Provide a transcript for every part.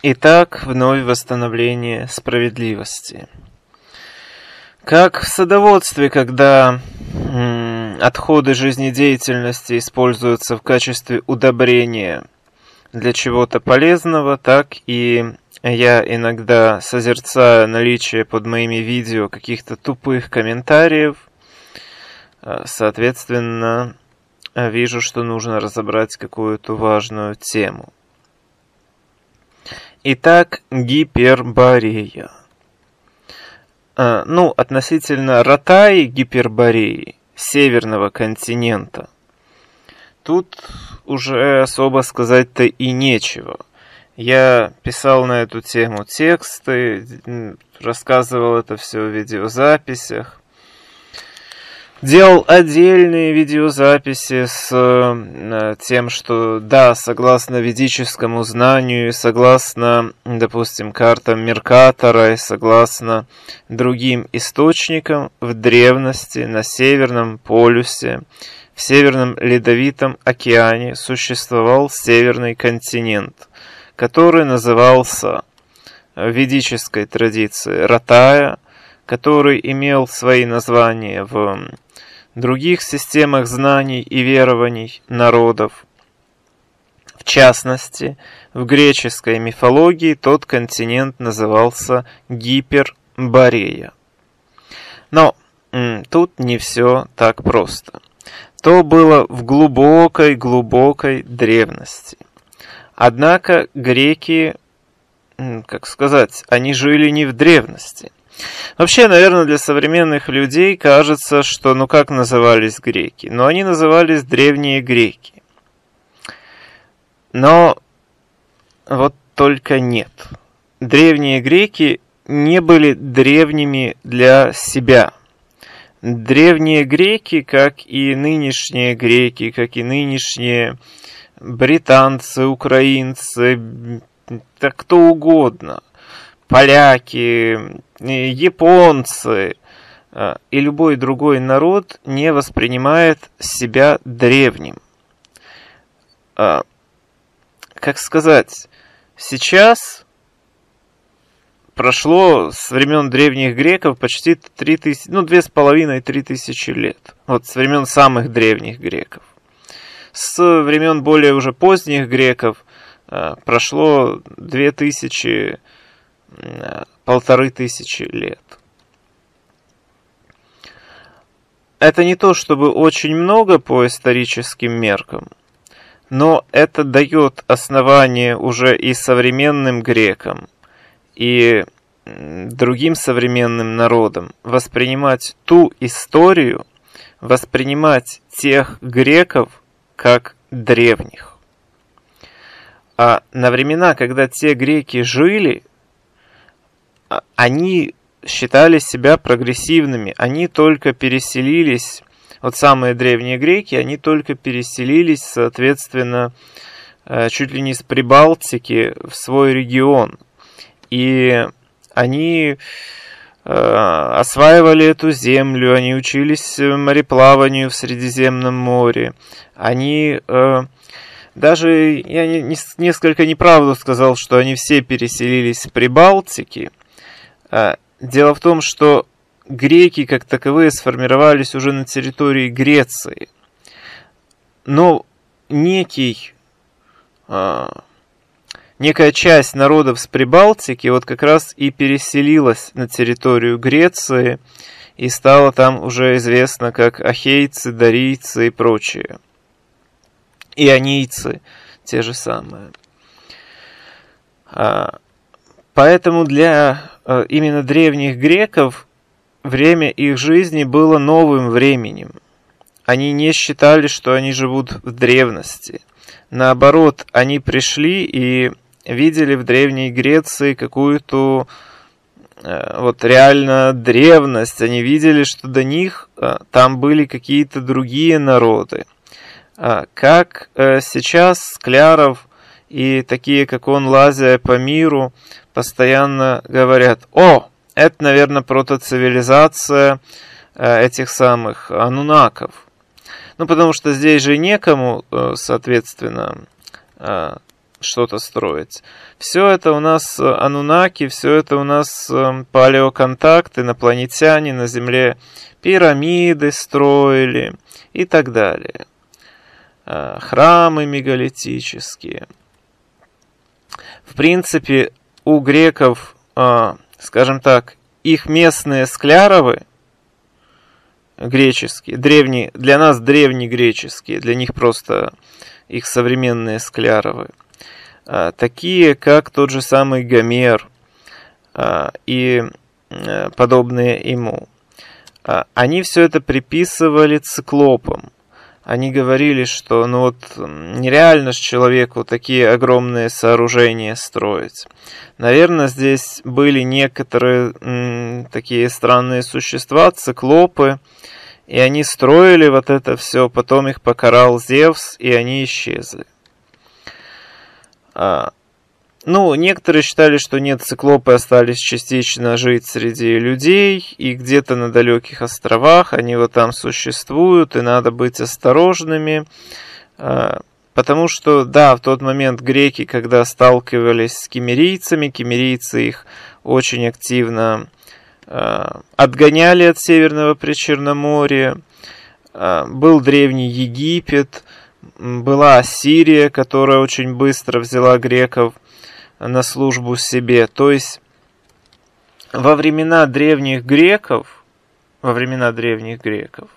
Итак, вновь восстановление справедливости. Как в садоводстве, когда отходы жизнедеятельности используются в качестве удобрения для чего-то полезного, так и я иногда созерцаю наличие под моими видео каких-то тупых комментариев, а, соответственно, вижу, что нужно разобрать какую-то важную тему. Итак, гиперборея. А, ну, относительно Ротаи гипербореи, северного континента, тут уже особо сказать-то и нечего. Я писал на эту тему тексты, рассказывал это все в видеозаписях делал отдельные видеозаписи с э, тем, что да, согласно ведическому знанию, согласно, допустим, картам Меркатора и согласно другим источникам в древности на Северном полюсе, в Северном Ледовитом океане существовал Северный континент, который назывался в ведической традиции Ратая, который имел свои названия в других системах знаний и верований народов. В частности, в греческой мифологии тот континент назывался Гиперборея. Но тут не все так просто. То было в глубокой-глубокой древности. Однако греки, как сказать, они жили не в древности. Вообще, наверное, для современных людей кажется, что ну как назывались греки? Но они назывались древние греки. Но вот только нет. Древние греки не были древними для себя. Древние греки, как и нынешние греки, как и нынешние британцы, украинцы, так кто угодно, поляки, японцы э, и любой другой народ не воспринимает себя древним. Э, как сказать, сейчас прошло с времен древних греков почти 3000, ну, две с половиной, три тысячи лет. Вот с времен самых древних греков. С времен более уже поздних греков э, прошло две тысячи полторы тысячи лет. Это не то чтобы очень много по историческим меркам, но это дает основание уже и современным грекам, и другим современным народам воспринимать ту историю, воспринимать тех греков как древних. А на времена, когда те греки жили, они считали себя прогрессивными, они только переселились, вот самые древние греки, они только переселились, соответственно, э, чуть ли не с Прибалтики в свой регион. И они э, осваивали эту землю, они учились мореплаванию в Средиземном море, они э, даже я не, несколько неправду сказал, что они все переселились с Прибалтики, а, дело в том, что греки как таковые сформировались уже на территории Греции. Но некий, а, некая часть народов с Прибалтики вот как раз и переселилась на территорию Греции и стала там уже известно как ахейцы, дарийцы и прочие. Ионийцы те же самые. А, поэтому для именно древних греков время их жизни было новым временем. Они не считали, что они живут в древности. Наоборот, они пришли и видели в Древней Греции какую-то э, вот реально древность. Они видели, что до них э, там были какие-то другие народы. Как сейчас Скляров и такие, как он, лазя по миру, постоянно говорят, о, это, наверное, протоцивилизация э, этих самых анунаков. Ну, потому что здесь же некому, э, соответственно, э, что-то строить. Все это у нас анунаки, все это у нас палеоконтакт, инопланетяне на Земле пирамиды строили и так далее. Храмы мегалитические. В принципе, у греков, скажем так, их местные скляровы, греческие, древние, для нас древнегреческие, для них просто их современные скляровы, а, такие как тот же самый Гомер а, и а, подобные ему. Они все это приписывали циклопам. Они говорили, что ну вот нереально же человеку такие огромные сооружения строить. Наверное, здесь были некоторые м, такие странные существа, циклопы, и они строили вот это все, потом их покарал Зевс, и они исчезли. Ну, некоторые считали, что нет, циклопы остались частично жить среди людей, и где-то на далеких островах они вот там существуют, и надо быть осторожными. А, потому что, да, в тот момент греки, когда сталкивались с кемерийцами, кемерийцы их очень активно а, отгоняли от Северного Причерноморья. А, был Древний Египет, была Ассирия, которая очень быстро взяла греков на службу себе. То есть во времена древних греков, во времена древних греков,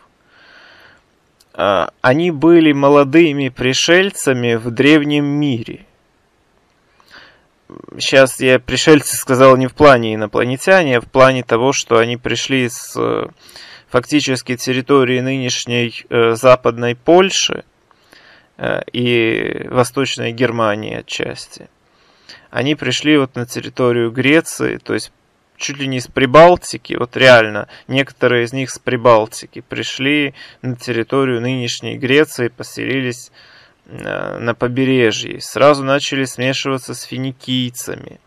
а, они были молодыми пришельцами в древнем мире – сейчас я пришельцы сказал не в плане инопланетяне, а в плане того, что они пришли с э, фактически территории нынешней э, западной Польши э, и восточной Германии отчасти. Они пришли вот на территорию Греции, то есть чуть ли не с Прибалтики, вот реально, некоторые из них с Прибалтики пришли на территорию нынешней Греции, поселились Э, на побережье. Сразу начали смешиваться с финикийцами.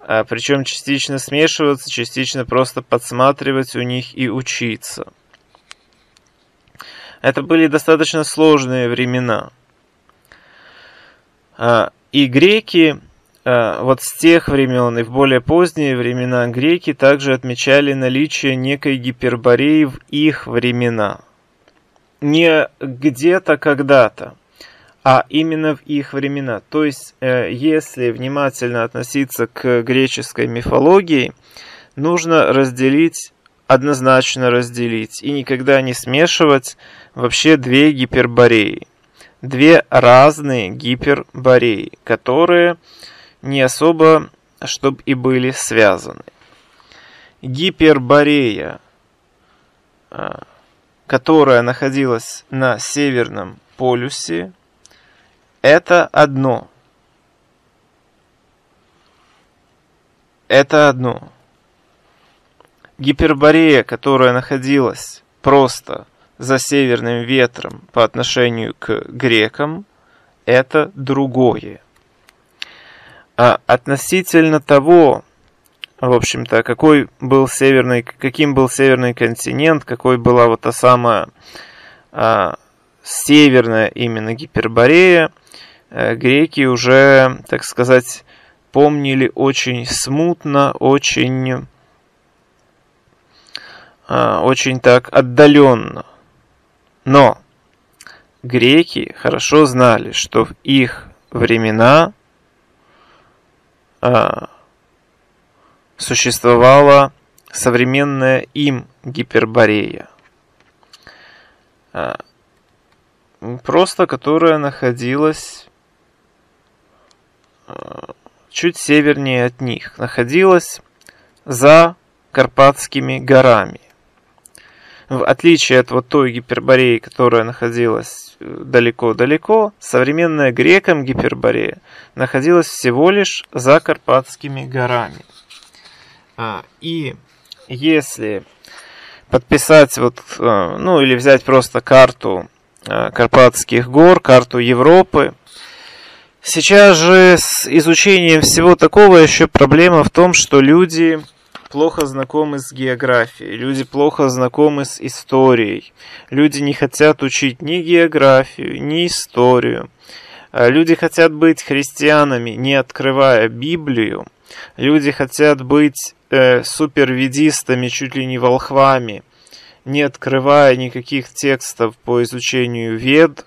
А, причем частично смешиваться, частично просто подсматривать у них и учиться. Это были достаточно сложные времена. А, и греки, вот с тех времен и в более поздние времена, греки также отмечали наличие некой гипербореи в их времена. Не где-то когда-то, а именно в их времена. То есть, э, если внимательно относиться к греческой мифологии, нужно разделить, однозначно разделить, и никогда не смешивать вообще две гипербореи. Две разные гипербореи, которые не особо, чтобы и были связаны. Гиперборея, э, которая находилась на северном полюсе, это одно. Это одно. Гиперборея, которая находилась просто за северным ветром по отношению к грекам, это другое. А относительно того, в общем-то, какой был северный, каким был северный континент, какой была вот та самая а, северная именно Гиперборея, Э, греки уже, так сказать, помнили очень смутно, очень, э, очень так отдаленно. Но греки хорошо знали, что в их времена существовала современная им Гиперборея. Просто которая находилась чуть севернее от них, находилась за Карпатскими горами. В отличие от вот той Гипербореи, которая находилась далеко-далеко, современная грекам Гиперборея находилась всего лишь за Карпатскими горами. А, и если подписать вот, э, ну или взять просто карту э, Карпатских гор, карту Европы, Сейчас же с изучением всего такого еще проблема в том, что люди плохо знакомы с географией, люди плохо знакомы с историей, люди не хотят учить ни географию, ни историю. Люди хотят быть христианами, не открывая Библию. Люди хотят быть э, суперведистами, чуть ли не волхвами, не открывая никаких текстов по изучению вед.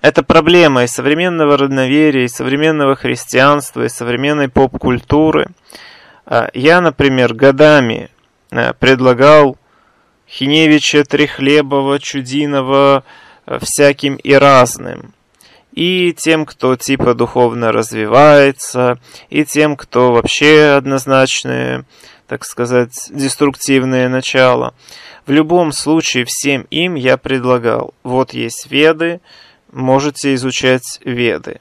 Это проблема и современного родноверия, и современного христианства, и современной поп-культуры. А, я, например, годами э, предлагал Хиневича, Трехлебова, Чудинова э, всяким и разным. И тем, кто типа духовно развивается, и тем, кто вообще однозначные, так сказать, деструктивные начала. В любом случае, всем им я предлагал, вот есть веды, можете изучать веды.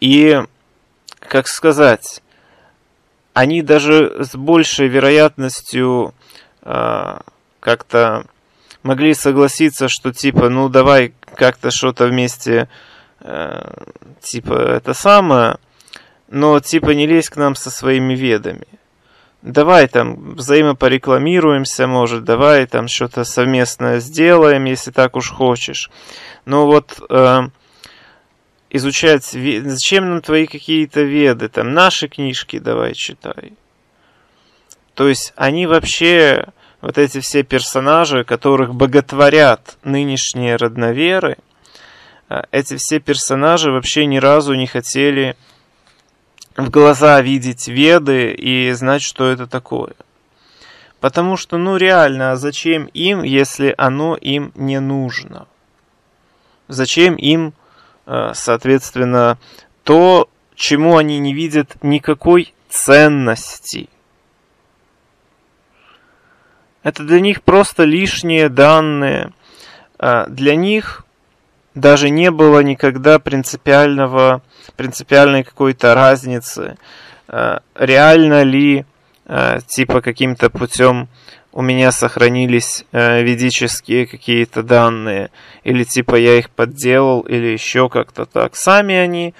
И, как сказать, они даже с большей вероятностью э, как-то могли согласиться, что типа, ну давай как-то что-то вместе, э, типа это самое, но типа не лезь к нам со своими ведами. Давай там взаимопорекламируемся, может, давай там что-то совместное сделаем, если так уж хочешь. Но вот э, изучать, зачем нам твои какие-то веды, там наши книжки давай читай. То есть они вообще, вот эти все персонажи, которых боготворят нынешние родноверы, э, эти все персонажи вообще ни разу не хотели в глаза видеть веды и знать, что это такое. Потому что, ну реально, а зачем им, если оно им не нужно? Зачем им соответственно, то, чему они не видят никакой ценности. Это для них просто лишние данные. Э, для них даже не было никогда принципиального, принципиальной какой-то разницы, э, реально ли типа каким-то путем у меня сохранились э, ведические какие-то данные, или типа я их подделал, или еще как-то так. Сами они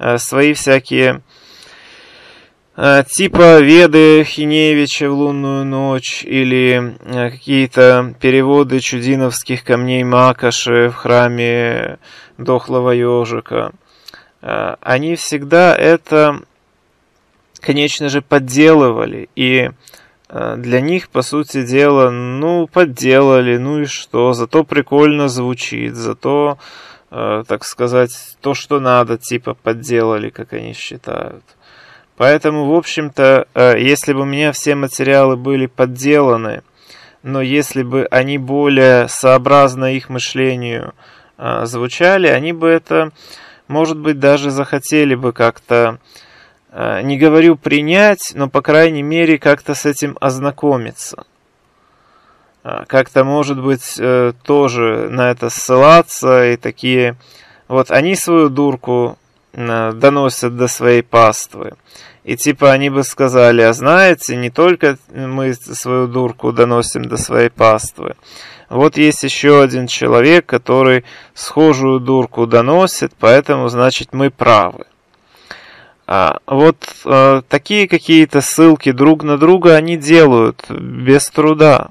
э, свои всякие э, типа Веды Хиневича в лунную ночь, или э, какие-то переводы чудиновских камней Макоши в храме дохлого ежика. Э, они всегда это, конечно же, подделывали, и для них, по сути дела, ну, подделали, ну и что, зато прикольно звучит, зато, э, так сказать, то, что надо, типа, подделали, как они считают. Поэтому, в общем-то, э, если бы у меня все материалы были подделаны, но если бы они более сообразно их мышлению э, звучали, они бы это, может быть, даже захотели бы как-то не говорю принять, но по крайней мере как-то с этим ознакомиться. Э, как-то, может быть, э, тоже на это ссылаться и такие... Вот они свою дурку доносят до своей паствы. И типа они бы сказали, а знаете, не только мы свою дурку доносим до своей паствы. Вот есть еще один человек, который схожую дурку доносит, поэтому, значит, мы правы. А, вот а, такие какие-то ссылки друг на друга они делают без труда.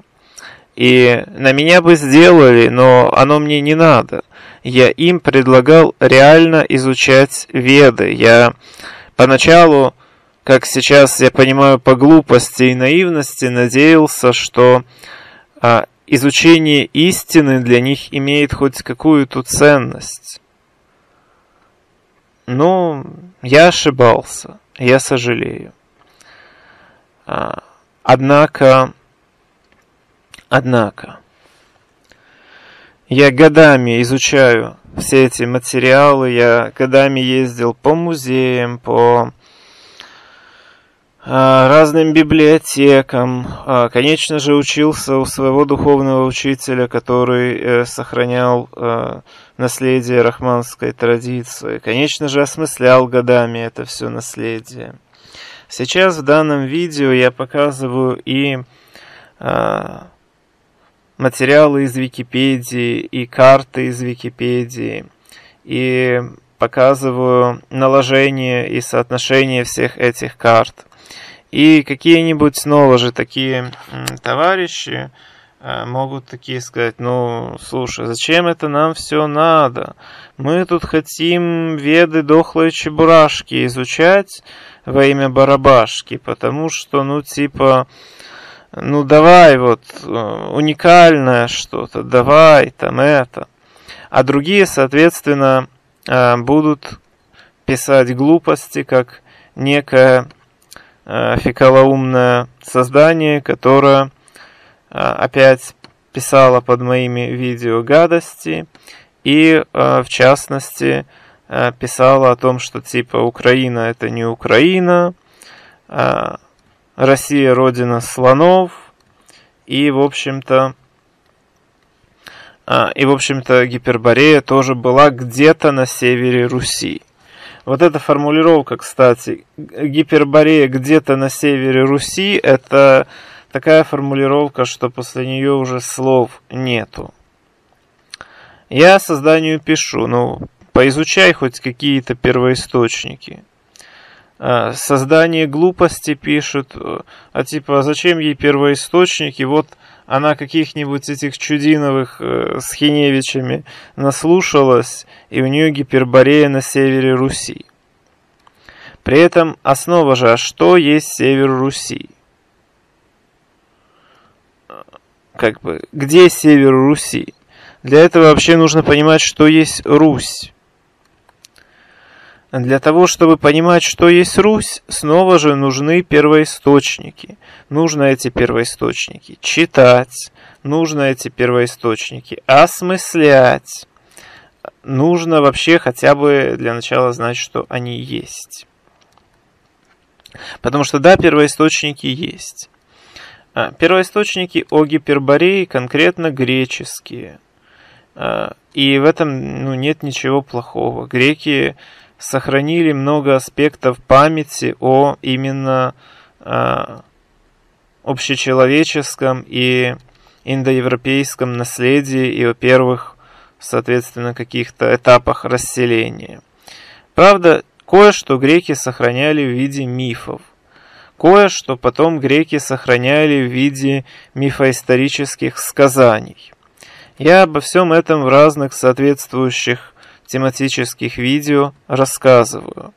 И на меня бы сделали, но оно мне не надо. Я им предлагал реально изучать веды. Я поначалу, как сейчас я понимаю по глупости и наивности, надеялся, что а, изучение истины для них имеет хоть какую-то ценность. Ну, я ошибался, я сожалею. А, однако, однако, я годами изучаю все эти материалы, я годами ездил по музеям, по а, разным библиотекам. А, конечно же, учился у своего духовного учителя, который э, сохранял э, наследие рахманской традиции. Конечно же, осмыслял годами это все наследие. Сейчас в данном видео я показываю и а, материалы из Википедии, и карты из Википедии, и показываю наложение и соотношение всех этих карт. И какие-нибудь снова же такие товарищи, э, могут такие сказать, ну, слушай, зачем это нам все надо? Мы тут хотим веды дохлые чебурашки изучать во имя барабашки, потому что, ну, типа, ну, давай вот э, уникальное что-то, давай там это. А другие, соответственно, э, будут писать глупости, как некое э, фекалоумное создание, которое опять писало под моими видео гадости и, в частности, писала о том, что типа Украина это не Украина, Россия родина слонов, и, в общем-то, а, и, в общем-то, Гиперборея тоже была где-то на севере Руси. Вот эта формулировка, кстати, Гиперборея где-то на севере Руси, это такая формулировка, что после нее уже слов нету. Я созданию пишу, ну, поизучай хоть какие-то первоисточники. Э, создание глупости пишет, э, а типа, зачем ей первоисточники, вот она каких-нибудь этих чудиновых э, с Хиневичами наслушалась, и у нее гиперборея на севере Руси. При этом основа же, а что есть север Руси? Как бы, где север Руси? Для этого вообще нужно понимать, что есть Русь. Для того, чтобы понимать, что есть Русь, снова же нужны первоисточники. Нужно эти первоисточники читать, нужно эти первоисточники осмыслять. Нужно вообще хотя бы для начала знать, что они есть. Потому что да, первоисточники есть. А, первоисточники о Гиперборее конкретно греческие. А, и в этом ну, нет ничего плохого. Греки сохранили много аспектов памяти о именно э, общечеловеческом и индоевропейском наследии и о первых, соответственно, каких-то этапах расселения. Правда, кое-что греки сохраняли в виде мифов. Кое-что потом греки сохраняли в виде мифоисторических сказаний. Я обо всем этом в разных соответствующих тематических видео рассказываю.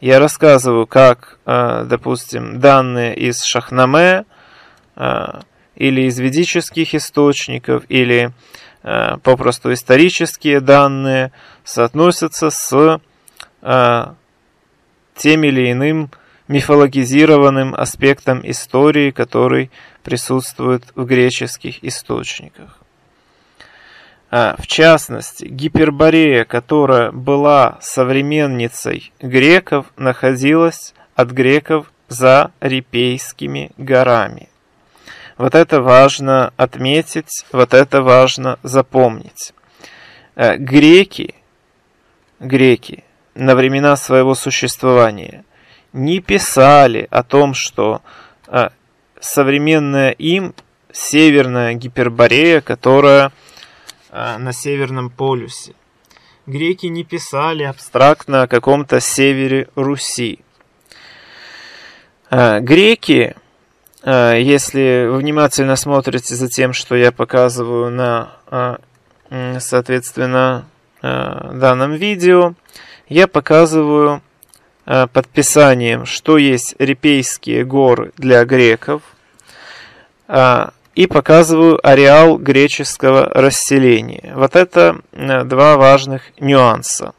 Я рассказываю, как, э, допустим, данные из Шахнаме э, или из ведических источников, или э, попросту исторические данные соотносятся с тем или иным мифологизированным аспектом истории, который присутствует в греческих источниках. А, в частности, Гиперборея, которая была современницей греков, находилась от греков за Рипейскими горами. Вот это важно отметить, вот это важно запомнить. А, греки, греки на времена своего существования не писали о том, что а, современная им северная Гиперборея, которая Э, на Северном полюсе. Греки не писали абстрактно о каком-то севере Руси. Э, греки, э, если вы внимательно смотрите за тем, что я показываю на, соответственно, данном видео, я показываю подписанием, что есть Репейские горы для греков, и показываю ареал греческого расселения. Вот это э, два важных нюанса.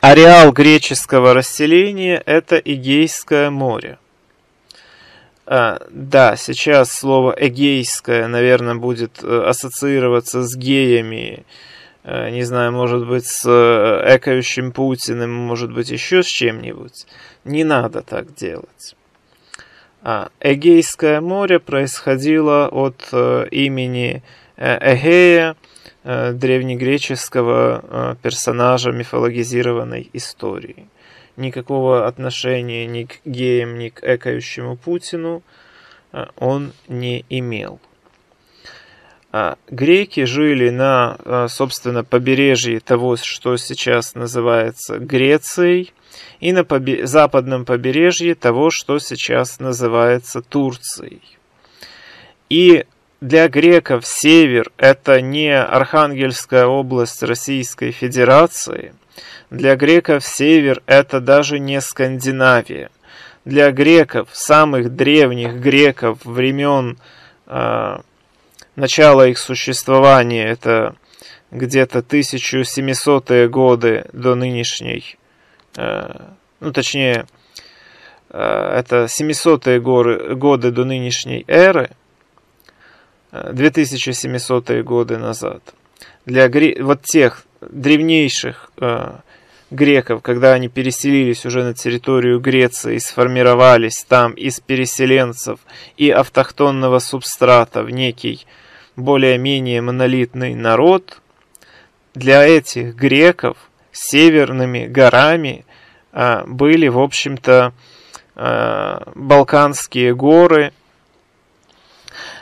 Ареал греческого расселения – это Эгейское море. А, да, сейчас слово «эгейское», наверное, будет э, ассоциироваться с геями, э, не знаю, может быть, с экающим Путиным, может быть, еще с чем-нибудь. Не надо так делать. А, Эгейское море происходило от э, имени э, Эгея, э, древнегреческого персонажа мифологизированной истории. Никакого отношения ни к геям, ни к экающему Путину он не имел. А, греки жили на, собственно, побережье того, что сейчас называется Грецией, и на побе западном побережье того, что сейчас называется Турцией. И для греков север – это не Архангельская область Российской Федерации. Для греков север – это даже не Скандинавия. Для греков, самых древних греков времен э, начала их существования, это где-то 1700-е годы до нынешней, э, ну точнее, э, это 700-е годы до нынешней эры, 2700-е э, годы назад. Для вот тех древнейших греков, когда они переселились уже на территорию Греции и сформировались там из переселенцев и автохтонного субстрата в некий более-менее монолитный народ, для этих греков северными горами а, были, в общем-то, а, Балканские горы.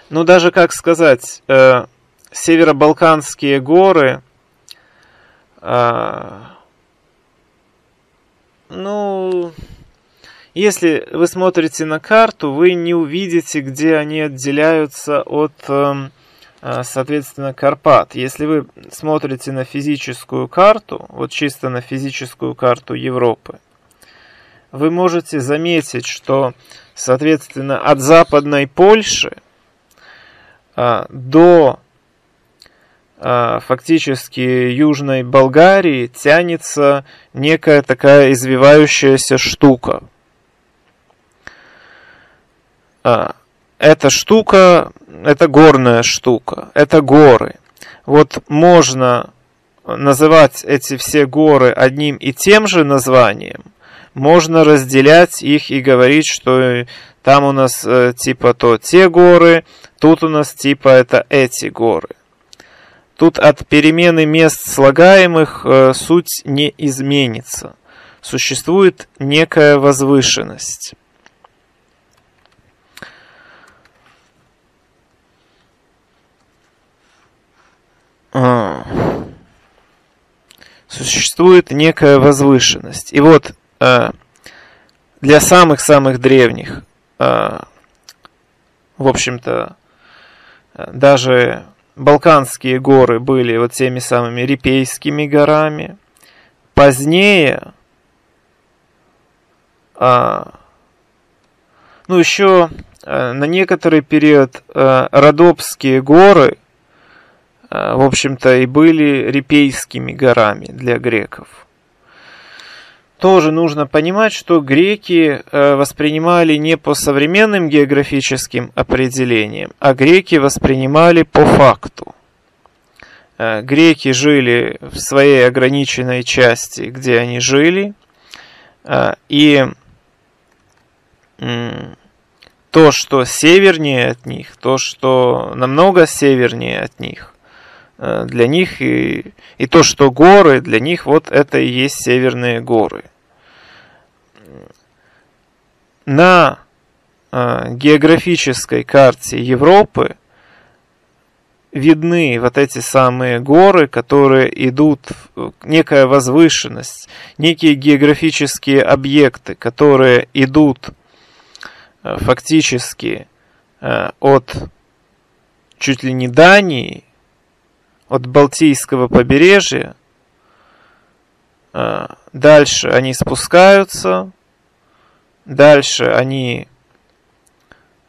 Ну, даже, как сказать, а, северо-балканские горы, а, ну, если вы смотрите на карту, вы не увидите, где они отделяются от эм, соответственно, Карпат. Если вы смотрите на физическую карту, вот чисто на физическую карту Европы, вы можете заметить, что, соответственно, от западной Польши а, до а, фактически южной Болгарии тянется некая такая извивающаяся штука эта штука, это горная штука, это горы. Вот можно называть эти все горы одним и тем же названием, можно разделять их и говорить, что там у нас э, типа то те горы, тут у нас типа это эти горы. Тут от перемены мест слагаемых э, суть не изменится. Существует некая возвышенность. Существует некая возвышенность. И вот а, для самых-самых древних, а, в общем-то, даже Балканские горы были вот теми самыми Репейскими горами. Позднее, ну еще на некоторый период Родопские горы – в общем-то, и были Репейскими горами для греков. Тоже нужно понимать, что греки э, воспринимали не по современным географическим определениям, а греки воспринимали по факту. Э, греки жили в своей ограниченной части, где они жили, и то, что севернее от них, то, что намного севернее от них, Э, для них и, и то, что горы, для них вот это и есть северные горы. На э, географической карте Европы видны вот эти самые горы, которые идут, некая возвышенность, некие географические объекты, которые идут э, фактически от чуть ли не Дании от Балтийского побережья. А, дальше они спускаются. Дальше они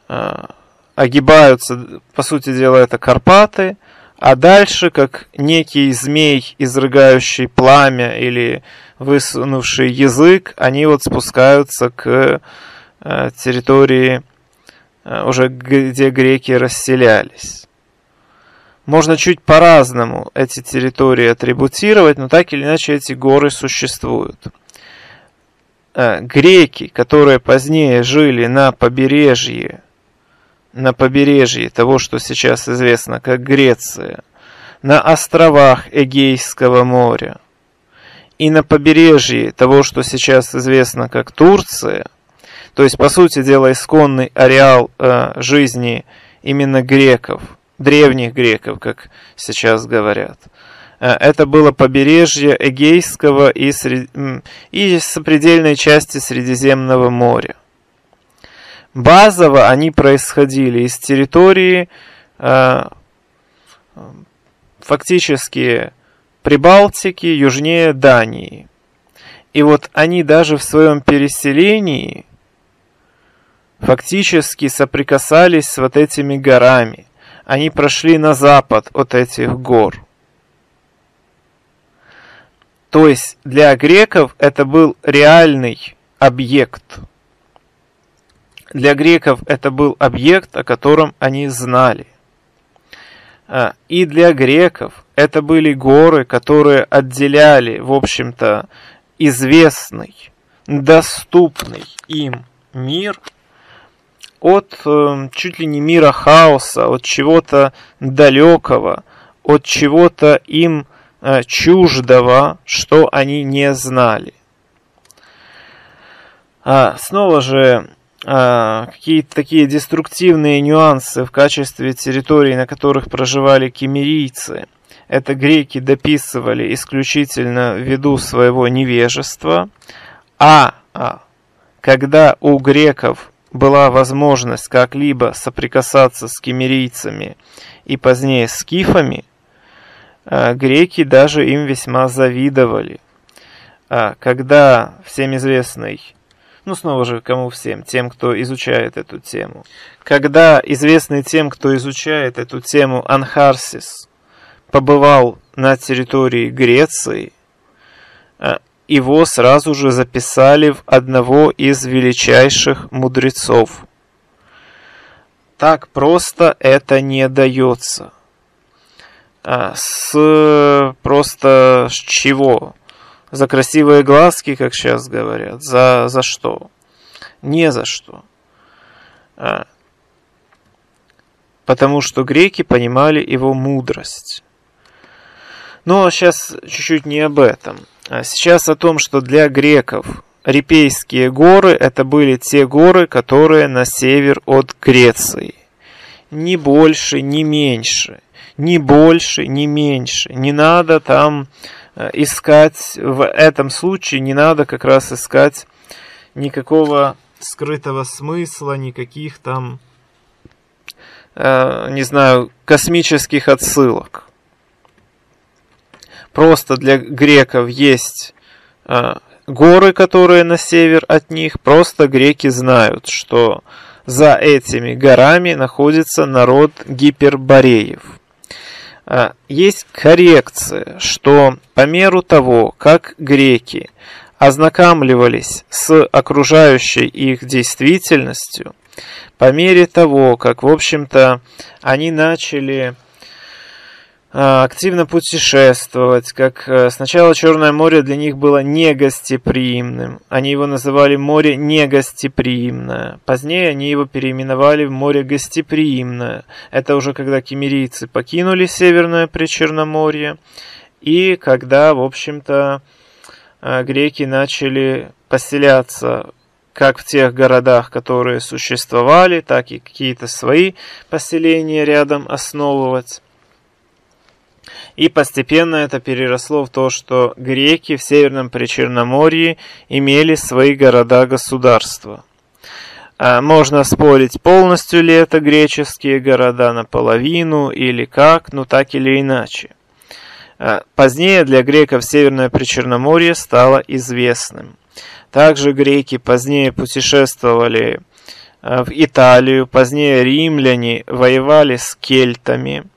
а, огибаются, по сути дела, это Карпаты. А дальше, как некий змей, изрыгающий пламя или высунувший язык, они вот спускаются к а, территории, уже где греки расселялись. Можно чуть по-разному эти территории атрибутировать, но так или иначе эти горы существуют. Э, греки, которые позднее жили на побережье, на побережье того, что сейчас известно как Греция, на островах Эгейского моря и на побережье того, что сейчас известно как Турция, то есть, по сути дела, исконный ареал э, жизни именно греков – древних греков, как сейчас говорят. Э, это было побережье Эгейского и, сред... и сопредельной части Средиземного моря. Базово они происходили из территории фактически Прибалтики, южнее Дании. И вот они даже в своем переселении фактически соприкасались с вот этими горами. Они прошли на запад от этих гор. То есть для греков это был реальный объект. Для греков это был объект, о котором они знали. А, и для греков это были горы, которые отделяли, в общем-то, известный, доступный им мир от э, чуть ли не мира хаоса, от чего-то далекого, от чего-то им э, чуждого, что они не знали. А, снова же а, какие-то такие деструктивные нюансы в качестве территорий, на которых проживали кемерийцы. Это греки дописывали исключительно ввиду своего невежества, а, а когда у греков была возможность как-либо соприкасаться с кемерийцами и позднее с скифами, а, греки даже им весьма завидовали. А, когда всем известный ну, снова же, кому всем? Тем, кто изучает эту тему. Когда известный тем, кто изучает эту тему, Анхарсис побывал на территории Греции, его сразу же записали в одного из величайших мудрецов. Так просто это не дается. А с просто с чего? За красивые глазки, как сейчас говорят. За, за что? Не за что. А, потому что греки понимали его мудрость. Но сейчас чуть-чуть не об этом. А сейчас о том, что для греков Репейские горы это были те горы, которые на север от Греции. Ни больше, ни меньше. Ни больше, ни меньше. Не надо там Э, искать в этом случае не надо как раз искать никакого скрытого смысла, никаких там, э, не знаю, космических отсылок. Просто для греков есть э, горы, которые на север от них, просто греки знают, что за этими горами находится народ гипербореев. А, есть коррекция, что по меру того, как греки ознакомливались с окружающей их действительностью, по мере того, как, в общем-то, они начали а, активно путешествовать, как э, сначала Черное море для них было негостеприимным. Они его называли море негостеприимное. Позднее они его переименовали в море гостеприимное. Это уже когда кемерийцы покинули Северное Причерноморье и когда, в общем-то, э, греки начали поселяться как в тех городах, которые существовали, так и какие-то свои поселения рядом основывать. И постепенно это переросло в то, что греки в Северном Причерноморье имели свои города-государства. А, можно спорить, полностью ли это греческие города наполовину или как, но так или иначе. А, позднее для греков Северное Причерноморье стало известным. Также греки позднее путешествовали а, в Италию, позднее римляне воевали с кельтами –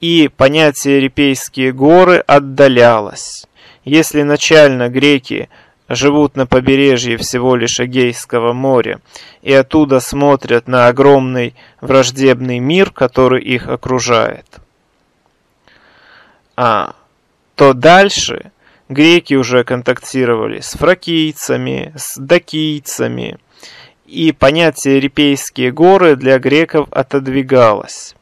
и понятие Репейские горы отдалялось. Если начально греки живут на побережье всего лишь Эгейского моря и оттуда смотрят на огромный враждебный мир, который их окружает, а, то дальше греки уже контактировали с фракийцами, с дакийцами, и понятие Репейские горы для греков отодвигалось.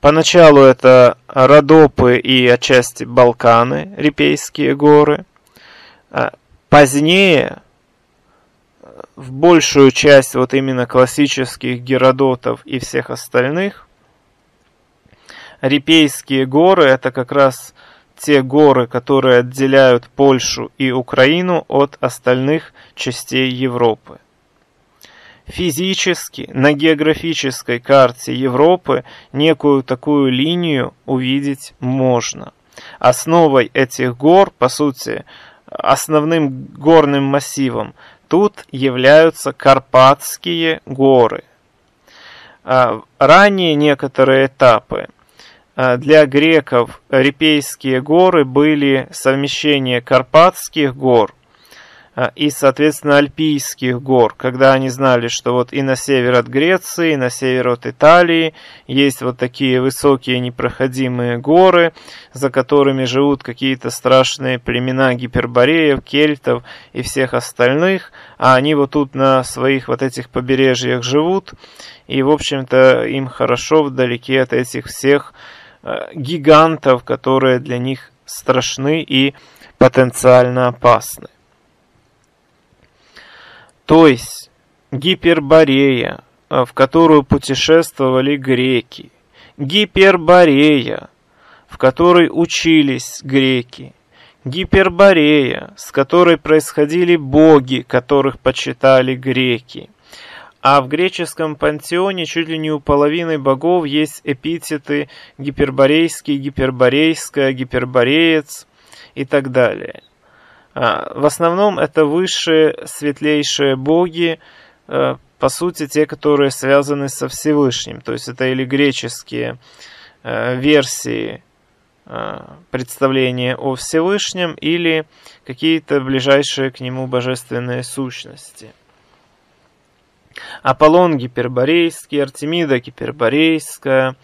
Поначалу это Родопы и отчасти Балканы, Репейские горы. А позднее в большую часть вот именно классических Геродотов и всех остальных Репейские горы это как раз те горы, которые отделяют Польшу и Украину от остальных частей Европы. Физически на географической карте Европы некую такую линию увидеть можно. Основой этих гор, по сути, основным горным массивом тут являются Карпатские горы. А, ранее некоторые этапы а, для греков Репейские горы были совмещение Карпатских гор и, соответственно, Альпийских гор, когда они знали, что вот и на север от Греции, и на север от Италии есть вот такие высокие непроходимые горы, за которыми живут какие-то страшные племена гипербореев, кельтов и всех остальных, а они вот тут на своих вот этих побережьях живут, и, в общем-то, им хорошо вдалеке от этих всех э, гигантов, которые для них страшны и потенциально опасны. То есть Гиперборея, э, в которую путешествовали греки, Гиперборея, в которой учились греки, Гиперборея, с которой происходили боги, которых почитали греки. А в греческом пантеоне чуть ли не у половины богов есть эпитеты гиперборейский, гиперборейская, гипербореец и так далее. А, в основном это высшие, светлейшие боги, э, по сути, те, которые связаны со Всевышним. То есть это или греческие э, версии э, представления о Всевышнем, или какие-то ближайшие к нему божественные сущности. Аполлон гиперборейский, Артемида гиперборейская,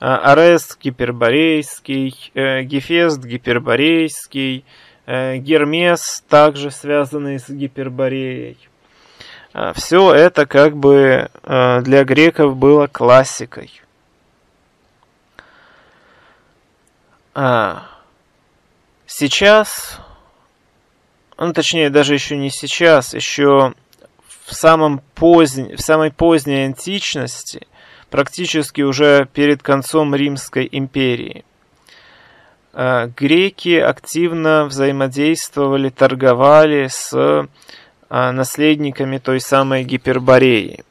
Арес гиперборейский, Гефест гиперборейский, Гермес, также связанный с Гипербореей. Э, Все это как бы э, для греков было классикой. Сейчас, ну точнее даже еще не сейчас, еще в, самом поздней, в самой поздней античности, практически уже перед концом Римской империи – Э, греки активно взаимодействовали, торговали с э, наследниками той самой Гипербореи.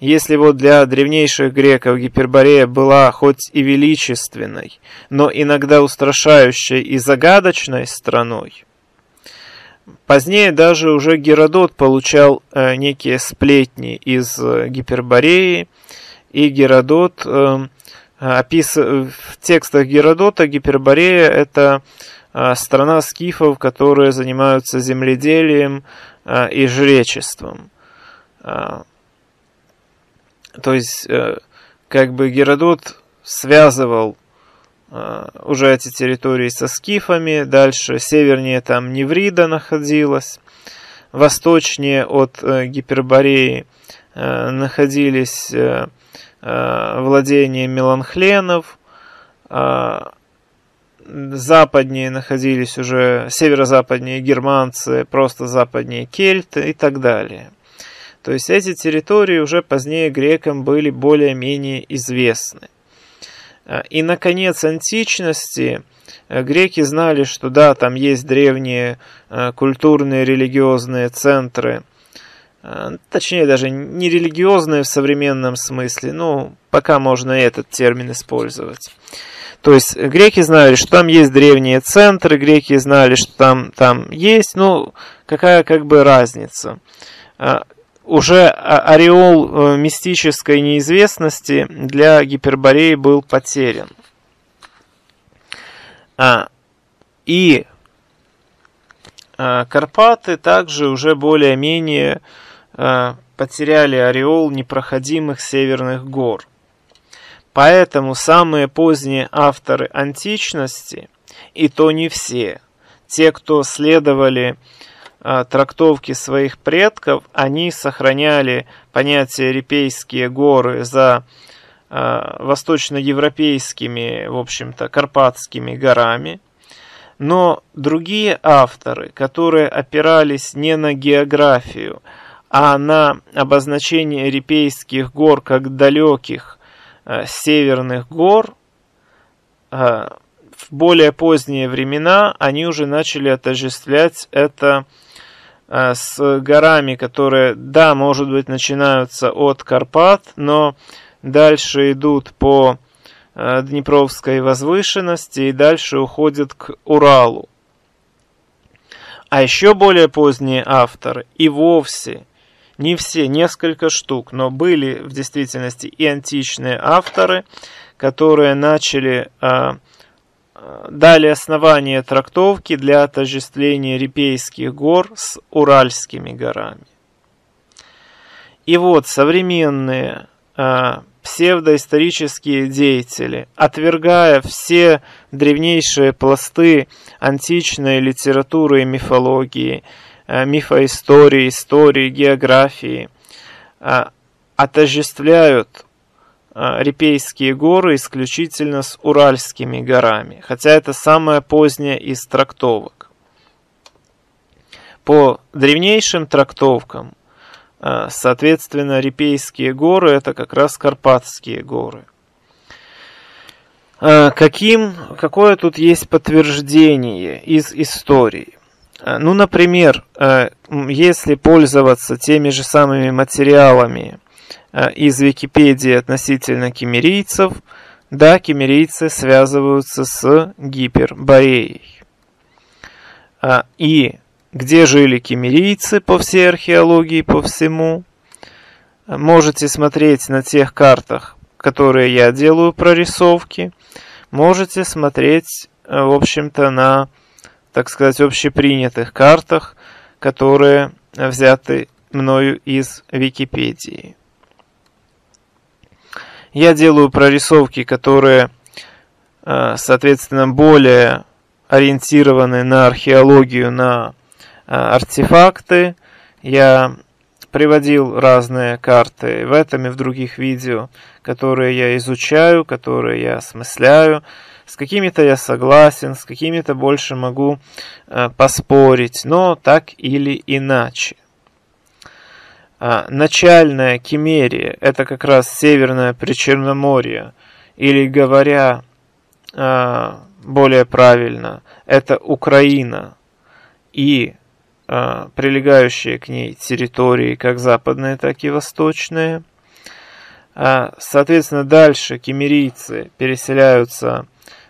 Если вот для древнейших греков Гиперборея была хоть и величественной, но иногда устрашающей и загадочной страной, позднее даже уже Геродот получал э, некие сплетни из Гипербореи, и Геродот Э, опис... в текстах Геродота Гиперборея – это э, страна скифов, которые занимаются земледелием э, и жречеством. То есть, как бы Геродот связывал уже эти территории со скифами, дальше севернее там Неврида находилась, восточнее от Гипербореи находились Э, владения Меланхленов, э, западнее находились уже северо-западнее германцы, просто западнее кельты и так далее. То есть эти территории уже позднее грекам были более-менее известны. Э, и, наконец, античности греки знали, что да, там есть древние культурные, религиозные центры Э, точнее, даже не религиозные в современном смысле, ну, пока можно этот термин использовать. То есть греки знали, что там есть древние центры, греки знали, что там, там есть, ну, какая как бы разница. Э, уже ореол э, мистической неизвестности для Гипербореи был потерян. А, и Карпаты также уже более-менее Э, потеряли ореол непроходимых северных гор. Поэтому самые поздние авторы античности, и то не все, те, кто следовали э, трактовке своих предков, они сохраняли понятие Репейские горы за э, восточноевропейскими, в общем-то, Карпатскими горами. Но другие авторы, которые опирались не на географию, а на обозначение Репейских гор как далеких э, северных гор э, в более поздние времена они уже начали отождествлять это а, с горами, которые, да, может быть, начинаются от Карпат, но дальше идут по Днепровской возвышенности и дальше уходят к Уралу. А еще более поздние авторы и вовсе, не все, несколько штук, но были в действительности и античные авторы, которые начали а, дали основание трактовки для отождествления Репейских гор с Уральскими горами. И вот современные э, псевдоисторические деятели, отвергая все древнейшие пласты античной литературы и мифологии, мифоистории, истории, географии, э, отождествляют а, Репейские горы исключительно с Уральскими горами, хотя это самая поздняя из трактовок. По древнейшим трактовкам, соответственно, Репейские горы это как раз Карпатские горы. Каким, какое тут есть подтверждение из истории? Ну, например, если пользоваться теми же самыми материалами, Э, из Википедии относительно кемерийцев, да, кемерийцы связываются с Гипербореей. И где жили кемерийцы по всей археологии, по всему, можете смотреть на тех картах, которые я делаю прорисовки, можете смотреть, э, в общем-то, на, так сказать, общепринятых картах, которые взяты мною из Википедии. Я делаю прорисовки, которые, э, соответственно, более ориентированы на археологию, на э, артефакты. Я приводил разные карты в этом и в других видео, которые я изучаю, которые я осмысляю. С какими-то я согласен, с какими-то больше могу э, поспорить, но так или иначе. А, начальная Кемерия – это как раз Северное Причерноморье, или говоря а, более правильно, это Украина и а, прилегающие к ней территории, как западные, так и восточные. Соответственно, дальше кемерийцы переселяются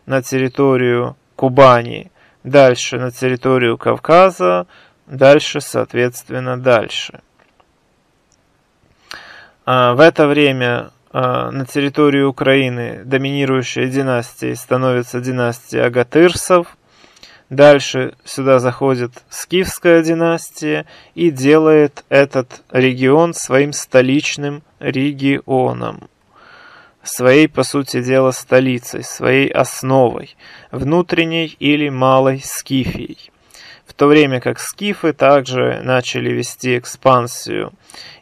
на территорию Кубани, дальше на территорию Кавказа, дальше, соответственно, дальше. А, в это время а, на территории Украины доминирующей династией становится династия Агатырсов. Дальше сюда заходит Скифская династия и делает этот регион своим столичным регионом. Своей, по сути дела, столицей, своей основой, внутренней или малой Скифией в то время как скифы также начали вести экспансию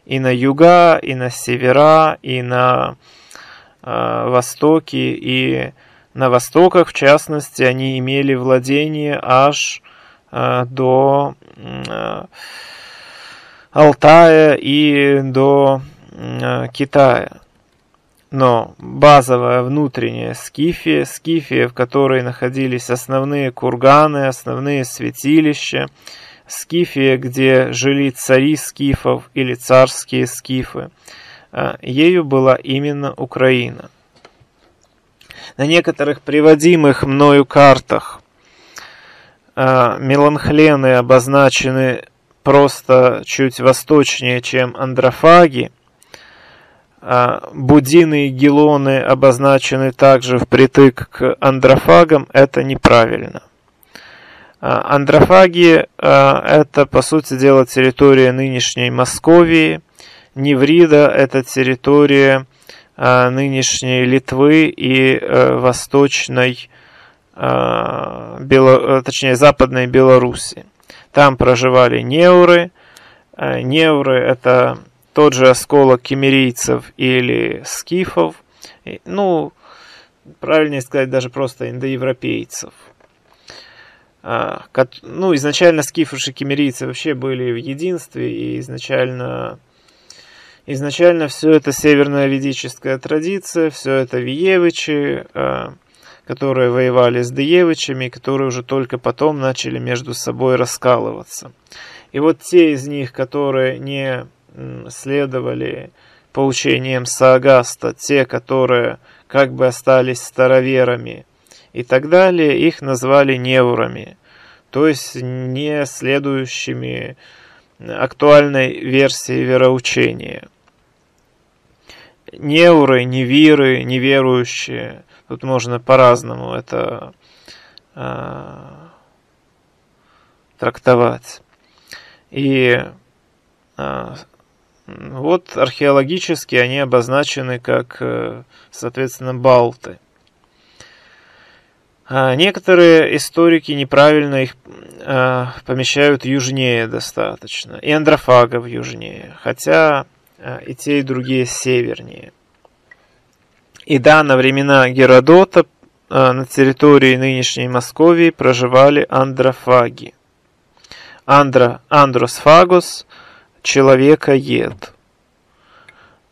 и на юга, и на севера, и на э, востоке, и на востоках, в частности, они имели владение аж э, до э, Алтая и до э, Китая. Но базовая внутренняя скифия, скифия, в которой находились основные курганы, основные святилища, скифия, где жили цари скифов или царские скифы, а, ею была именно Украина. На некоторых приводимых мною картах а, меланхлены обозначены просто чуть восточнее, чем андрофаги, будины и гелоны обозначены также впритык к андрофагам, это неправильно. А, андрофаги а, это, по сути дела, территория нынешней Московии. Неврида это территория нынешней Литвы и э, восточной, Бело, точнее, западной Белоруссии. Там проживали неуры. Неуры это тот же осколок кемерийцев или скифов, ну, правильнее сказать, даже просто индоевропейцев. А, ну, изначально скифы и кемерийцы вообще были в единстве, и изначально, изначально все это северная ведическая традиция, все это Виевичи, а, которые воевали с Деевичами, которые уже только потом начали между собой раскалываться. И вот те из них, которые не следовали поучениям Саагаста, те, которые как бы остались староверами и так далее, их назвали неурами, то есть не следующими актуальной версии вероучения. Неуры, невиры, неверующие, тут можно по-разному это э, трактовать. И э, вот археологически они обозначены как, э, соответственно, балты. А некоторые историки неправильно их э, помещают южнее достаточно, и андрофагов южнее, хотя э, и те, и другие севернее. И да, на времена Геродота на территории нынешней Московии проживали андрофаги. Андро, андросфагос – человека-ед.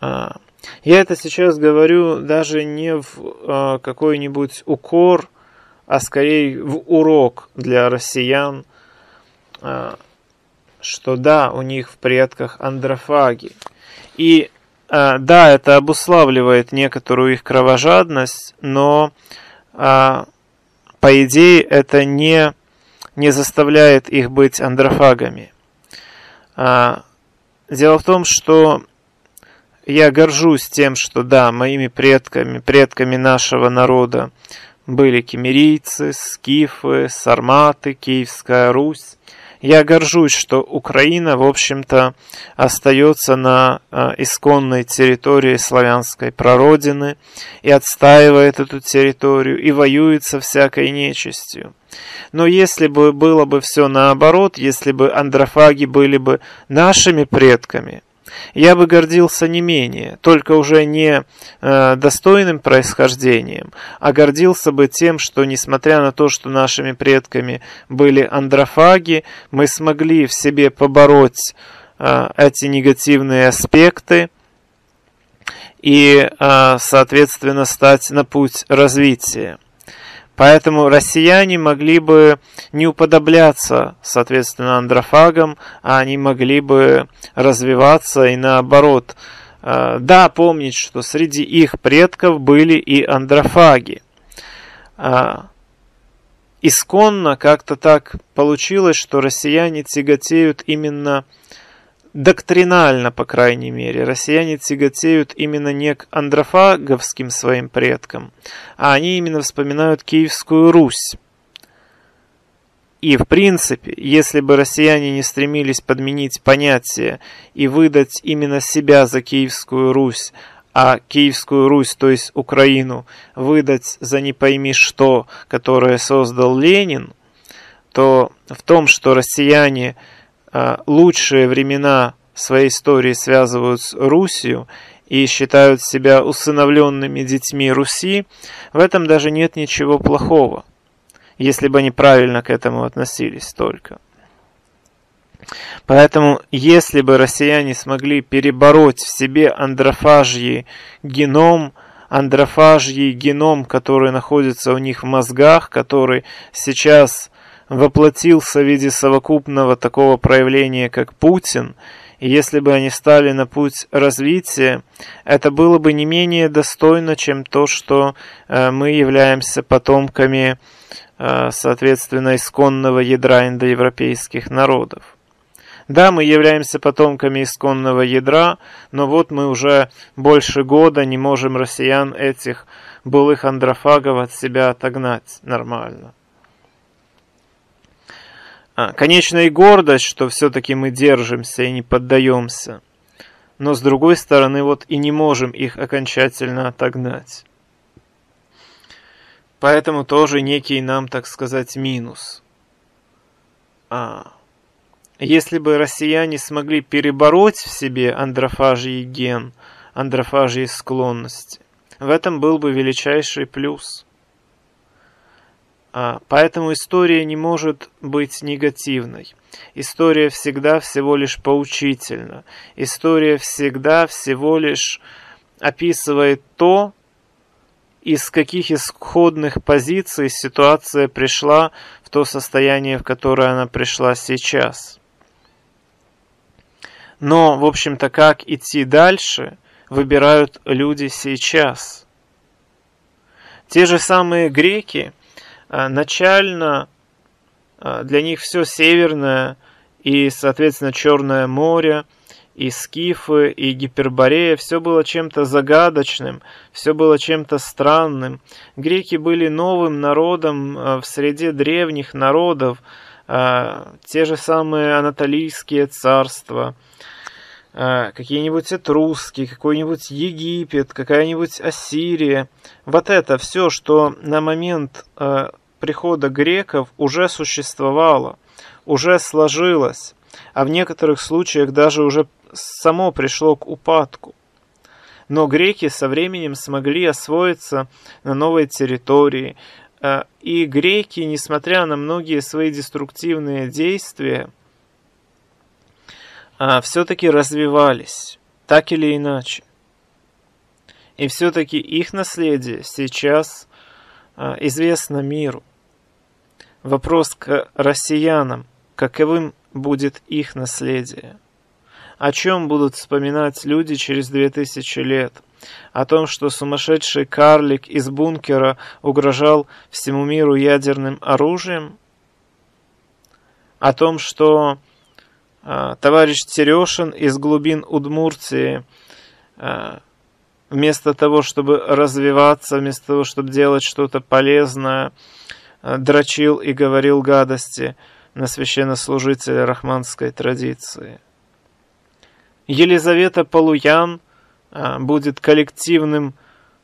А, я это сейчас говорю даже не в а, какой-нибудь укор, а скорее в урок для россиян, а, что да, у них в предках андрофаги. И да, это обуславливает некоторую их кровожадность, но по идее это не, не заставляет их быть андрофагами. Дело в том, что я горжусь тем, что да, моими предками, предками нашего народа были кемерийцы, скифы, сарматы, Киевская Русь. Я горжусь, что Украина, в общем-то, остается на э, исконной территории славянской прародины и отстаивает эту территорию и воюет со всякой нечистью. Но если бы было бы все наоборот, если бы андрофаги были бы нашими предками – я бы гордился не менее, только уже не э, достойным происхождением, а гордился бы тем, что, несмотря на то, что нашими предками были андрофаги, мы смогли в себе побороть э, эти негативные аспекты и, э, соответственно, стать на путь развития. Поэтому россияне могли бы не уподобляться, соответственно, андрофагам, а они могли бы развиваться и наоборот. А, да, помнить, что среди их предков были и андрофаги. А, исконно как-то так получилось, что россияне тяготеют именно доктринально, по крайней мере, россияне тяготеют именно не к андрофаговским своим предкам, а они именно вспоминают Киевскую Русь. И, в принципе, если бы россияне не стремились подменить понятие и выдать именно себя за Киевскую Русь, а Киевскую Русь, то есть Украину, выдать за не пойми что, которое создал Ленин, то в том, что россияне – лучшие времена своей истории связывают с Русью и считают себя усыновленными детьми Руси, в этом даже нет ничего плохого, если бы они правильно к этому относились только. Поэтому, если бы россияне смогли перебороть в себе андрофажьи геном, андрофажьи геном, который находится у них в мозгах, который сейчас воплотился в виде совокупного такого проявления, как Путин, и если бы они стали на путь развития, это было бы не менее достойно, чем то, что э, мы являемся потомками, э, соответственно, исконного ядра индоевропейских народов. Да, мы являемся потомками исконного ядра, но вот мы уже больше года не можем россиян этих былых андрофагов от себя отогнать нормально. А, конечно, и гордость, что все-таки мы держимся и не поддаемся. Но с другой стороны, вот и не можем их окончательно отогнать. Поэтому тоже некий нам, так сказать, минус. А, если бы россияне смогли перебороть в себе андрофажий ген, андрофажьи склонности, в этом был бы величайший плюс – а, поэтому история не может быть негативной. История всегда всего лишь поучительна. История всегда всего лишь описывает то, из каких исходных позиций ситуация пришла в то состояние, в которое она пришла сейчас. Но, в общем-то, как идти дальше, выбирают люди сейчас. Те же самые греки, начально а, для них все северное и, соответственно, Черное море, и Скифы, и Гиперборея, все было чем-то загадочным, все было чем-то странным. Греки были новым народом а, в среде древних народов, те же самые анатолийские царства – а, какие-нибудь Этруски, какой-нибудь Египет, какая-нибудь Ассирия. Вот это все, что на момент э, прихода греков уже существовало, уже сложилось, а в некоторых случаях даже уже само пришло к упадку. Но греки со временем смогли освоиться на новой территории, э, и греки, несмотря на многие свои деструктивные действия, а, все-таки развивались, так или иначе. И все-таки их наследие сейчас а, известно миру. Вопрос к россиянам, каковым будет их наследие? О чем будут вспоминать люди через две тысячи лет? О том, что сумасшедший карлик из бункера угрожал всему миру ядерным оружием? О том, что товарищ Терешин из глубин Удмуртии а, вместо того, чтобы развиваться, вместо того, чтобы делать что-то полезное, а, дрочил и говорил гадости на священнослужителя рахманской традиции. Елизавета Полуян будет коллективным,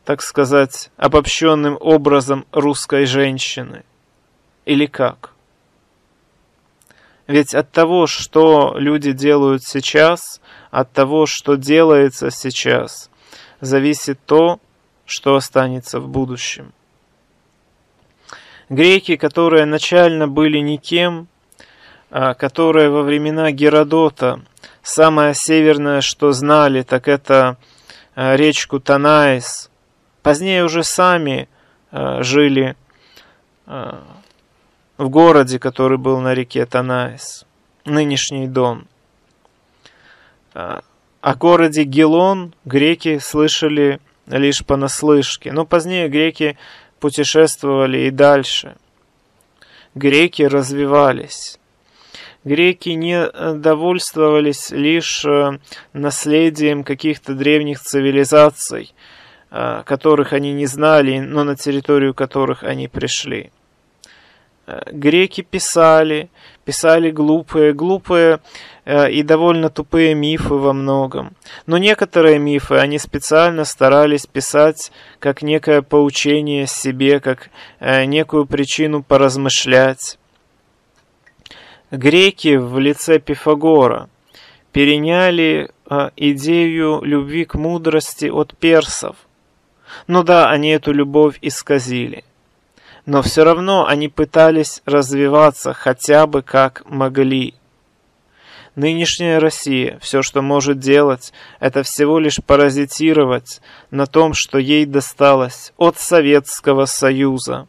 так сказать, обобщенным образом русской женщины. Или как? Ведь от того, что люди делают сейчас, от того, что делается сейчас, зависит то, что останется в будущем. Греки, которые начально были никем, а, которые во времена Геродота самое северное, что знали, так это а, речку Танаис, позднее уже сами а, жили в городе, который был на реке Танаис, нынешний Дон. А, о городе Гелон греки слышали лишь понаслышке, но позднее греки путешествовали и дальше. Греки развивались. Греки не довольствовались лишь э, наследием каких-то древних цивилизаций, э, которых они не знали, но на территорию которых они пришли. Э, греки писали, писали глупые, глупые э, и довольно тупые мифы во многом. Но некоторые мифы они специально старались писать как некое поучение себе, как э, некую причину поразмышлять. Греки в лице Пифагора переняли идею любви к мудрости от персов. Ну да, они эту любовь исказили – но все равно они пытались развиваться хотя бы как могли. Нынешняя Россия все, что может делать, это всего лишь паразитировать на том, что ей досталось от Советского Союза,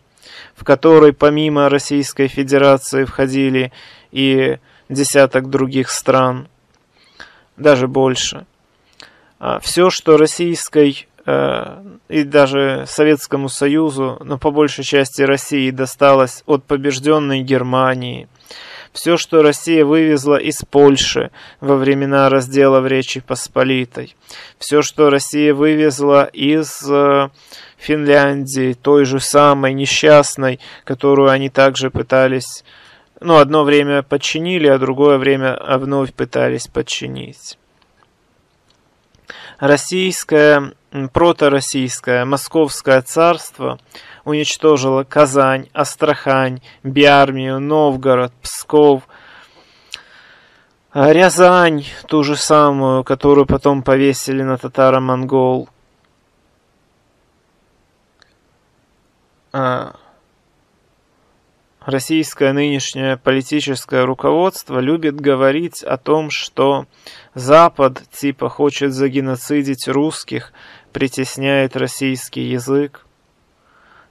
в который помимо Российской Федерации входили и десяток других стран, даже больше. А все, что Российской Э, и даже Советскому Союзу, но по большей части России досталось от побежденной Германии. Все, что Россия вывезла из Польши во времена раздела в Речи Посполитой. Все, что Россия вывезла из э, Финляндии, той же самой несчастной, которую они также пытались, ну, одно время подчинили, а другое время вновь пытались подчинить. Российское протороссийское Московское царство уничтожило Казань, Астрахань, Биармию, Новгород, Псков, Рязань, ту же самую, которую потом повесили на татаро-монгол. А, российское нынешнее политическое руководство любит говорить о том, что Запад типа хочет загеноцидить русских, притесняет российский язык,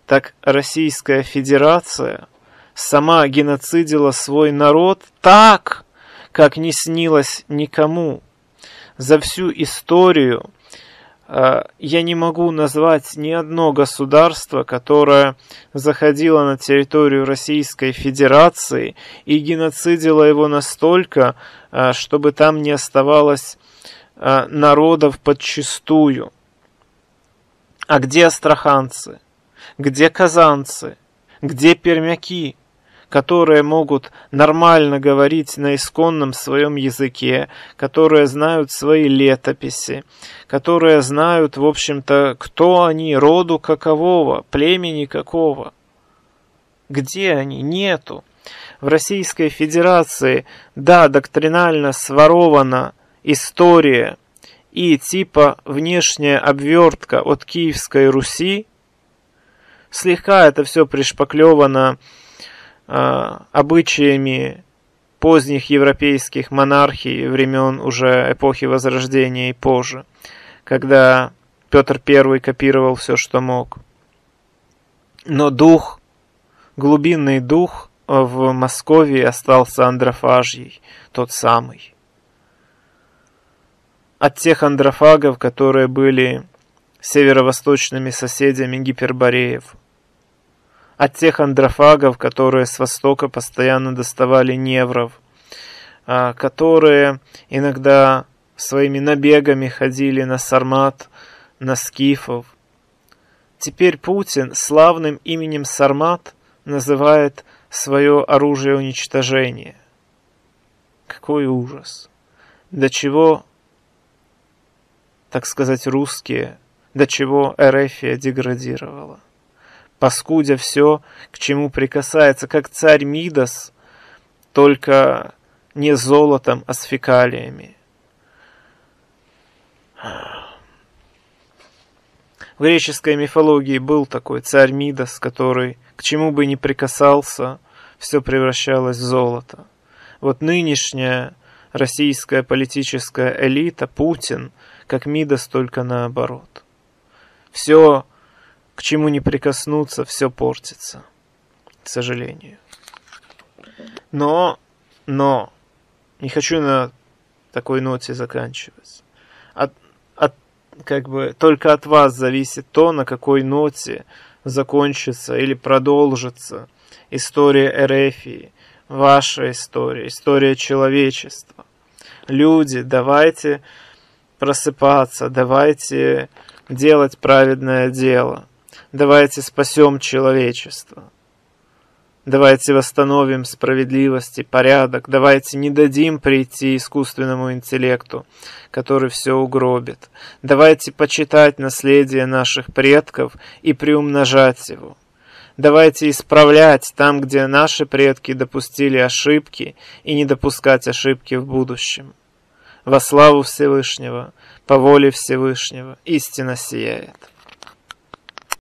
так Российская Федерация сама геноцидила свой народ так, как не снилось никому за всю историю э, я не могу назвать ни одно государство, которое заходило на территорию Российской Федерации и геноцидило его настолько, э, чтобы там не оставалось э, народов подчистую. А где астраханцы? Где казанцы? Где пермяки? которые могут нормально говорить на исконном своем языке, которые знают свои летописи, которые знают, в общем-то, кто они, роду какового, племени какого. Где они? Нету. В Российской Федерации, да, доктринально сворована история и типа внешняя обвертка от Киевской Руси, слегка это все пришпаклевано э, обычаями поздних европейских монархий времен уже эпохи Возрождения и позже, когда Петр I копировал все, что мог. Но дух, глубинный дух в Москве остался андрофажьей, тот самый. От тех андрофагов, которые были северо-восточными соседями гипербореев – от тех андрофагов, которые с востока постоянно доставали невров, а, которые иногда своими набегами ходили на сармат, на скифов. Теперь Путин славным именем Сармат называет свое оружие уничтожения. Какой ужас! До чего, так сказать, русские, до чего Эрефия деградировала паскудя все, к чему прикасается, как царь Мидас, только не золотом, а с фекалиями. В греческой мифологии был такой царь Мидас, который к чему бы ни прикасался, все превращалось в золото. Вот нынешняя российская политическая элита, Путин, как Мидас, только наоборот. Все к чему не прикоснуться, все портится. К сожалению. Но, но, не хочу на такой ноте заканчивать. От, от, как бы, только от вас зависит то, на какой ноте закончится или продолжится история Эрефии, ваша история, история человечества. Люди, давайте просыпаться, давайте делать праведное дело. Давайте спасем человечество. Давайте восстановим справедливость и порядок. Давайте не дадим прийти искусственному интеллекту, который все угробит. Давайте почитать наследие наших предков и приумножать его. Давайте исправлять там, где наши предки допустили ошибки, и не допускать ошибки в будущем. Во славу Всевышнего, по воле Всевышнего, истина сияет.